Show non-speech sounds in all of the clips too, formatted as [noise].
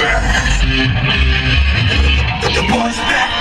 The boy's back.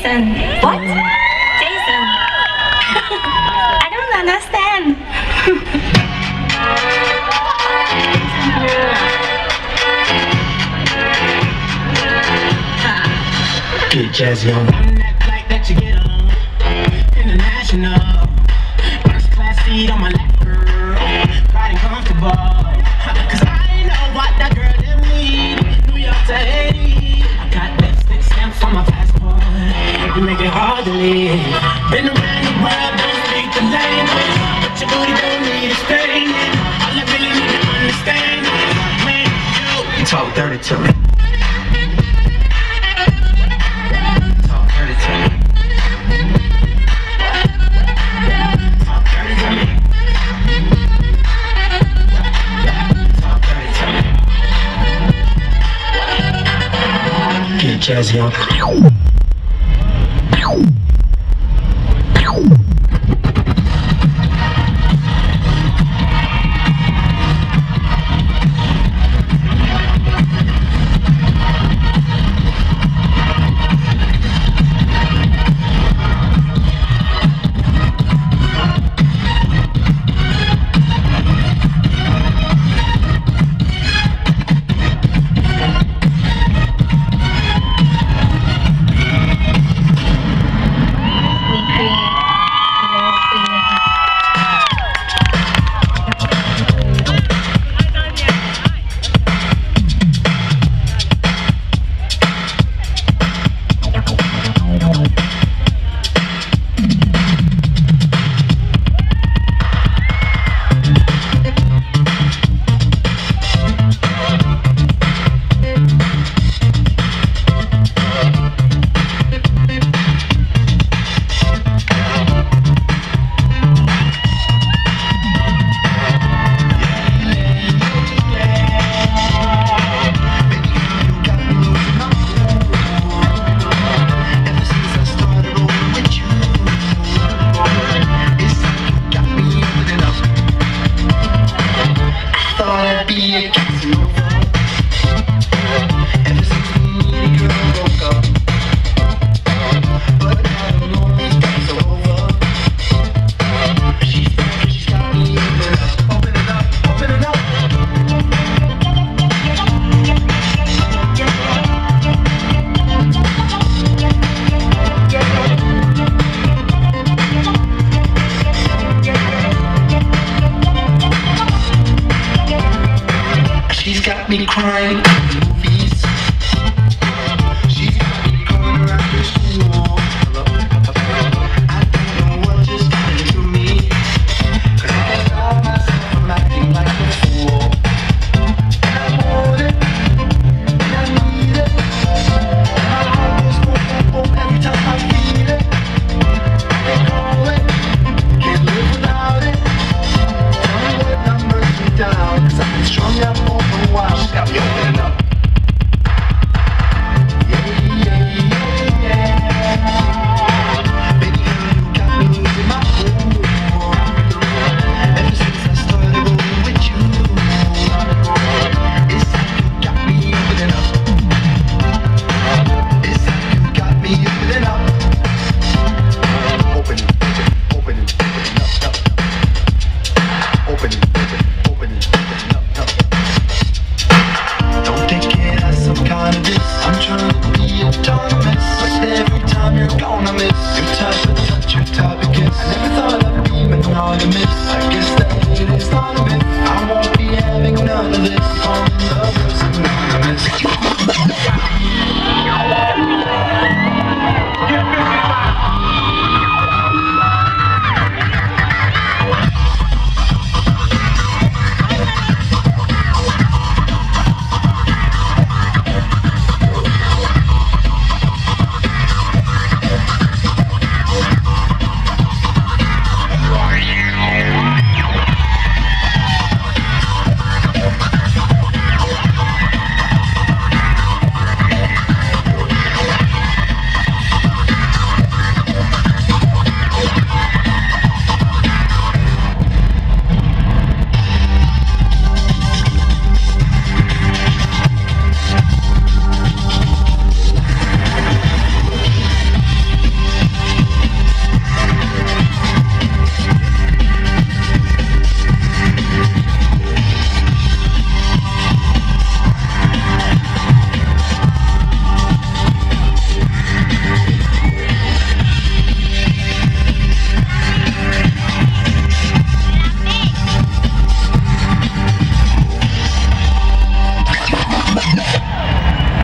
Jason. What? Jason. [laughs] I don't understand. Get jazzy on. That flight that you get on. International. First class seat on my lap. Talk dirty to me. Talk dirty to me. Talk dirty to me. Talk dirty to me. Get jazzy on. Casanova. Ever since me crying.